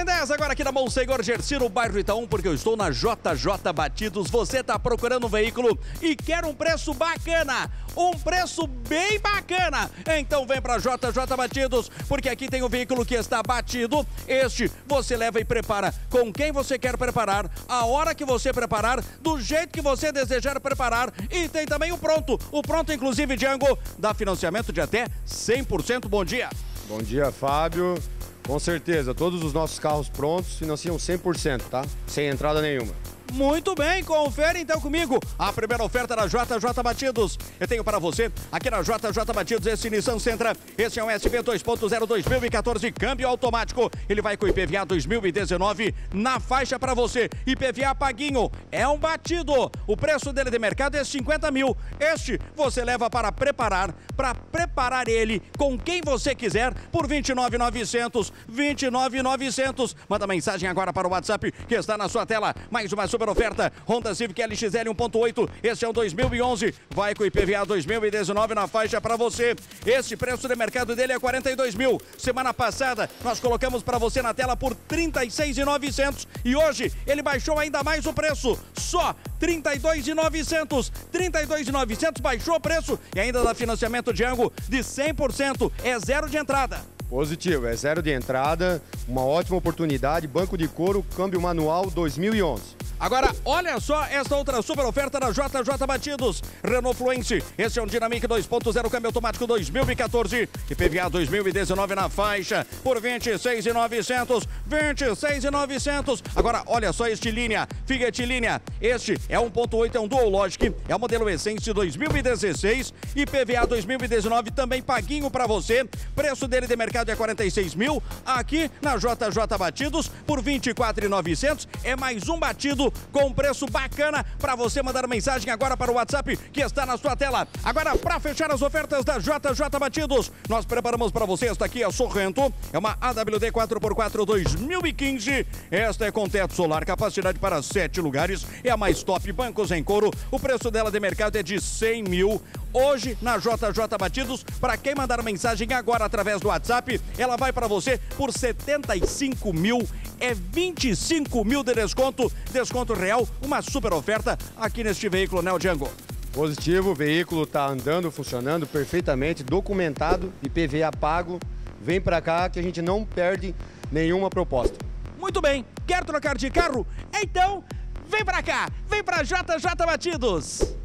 em 10 agora aqui na Monsenhor Gercino, bairro Itaú, porque eu estou na JJ Batidos. Você está procurando um veículo e quer um preço bacana, um preço bem bacana. Então vem para JJ Batidos, porque aqui tem um veículo que está batido. Este você leva e prepara com quem você quer preparar, a hora que você preparar, do jeito que você desejar preparar. E tem também o pronto, o pronto inclusive Django, dá financiamento de até 100%. Bom dia. Bom dia, Fábio. Com certeza, todos os nossos carros prontos financiam 100%, tá? Sem entrada nenhuma. Muito bem, confere então comigo a primeira oferta da JJ Batidos. Eu tenho para você, aqui na JJ Batidos, esse Nissan Sentra. Esse é um SV 2.0 2014, câmbio automático. Ele vai com IPVA 2019 na faixa para você. IPVA paguinho, é um batido. O preço dele de mercado é 50 mil. Este você leva para preparar, para preparar ele com quem você quiser por 29.900, 29.900. Manda mensagem agora para o WhatsApp que está na sua tela. Mais uma super oferta. Honda Civic LXL 1.8. Este é um 2011. Vai com IPVA 2019 na faixa para você. Esse preço de mercado dele é 42 mil. Semana passada nós colocamos para você na tela por 36.900 e hoje ele baixou ainda mais o preço. Só 32.900. 32.900 baixou o preço e ainda dá financiamento de ângulo de 100%. É zero de entrada. Positivo, é zero de entrada, uma ótima oportunidade, banco de couro, câmbio manual 2011. Agora, olha só esta outra super oferta da JJ Batidos. Renault Fluence, esse é um Dynamic 2.0 câmbio automático 2014 IPVA 2019 na faixa por 26.900, 26.900. Agora, olha só este linha, Fiat linha. Este é 1.8, é um Dual Logic, é o modelo Essence 2016 IPVA 2019 também paguinho para você. Preço dele de mercado é 46 mil. Aqui na JJ Batidos por 24.900 é mais um batido com preço bacana para você mandar mensagem agora para o WhatsApp que está na sua tela. Agora, para fechar as ofertas da JJ Batidos, nós preparamos para você esta aqui, a Sorrento. É uma AWD 4x4 2015. Esta é com teto solar, capacidade para sete lugares. É a mais top, bancos em couro. O preço dela de mercado é de 100 mil hoje na JJ Batidos. Para quem mandar mensagem agora através do WhatsApp, ela vai para você por 75 mil. É 25 mil de desconto, desconto real, uma super oferta aqui neste veículo, né, Django? Positivo, o veículo está andando, funcionando perfeitamente, documentado, IPVA pago. Vem para cá que a gente não perde nenhuma proposta. Muito bem, quer trocar de carro? Então, vem para cá, vem para JJ Batidos.